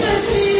Christmas Eve.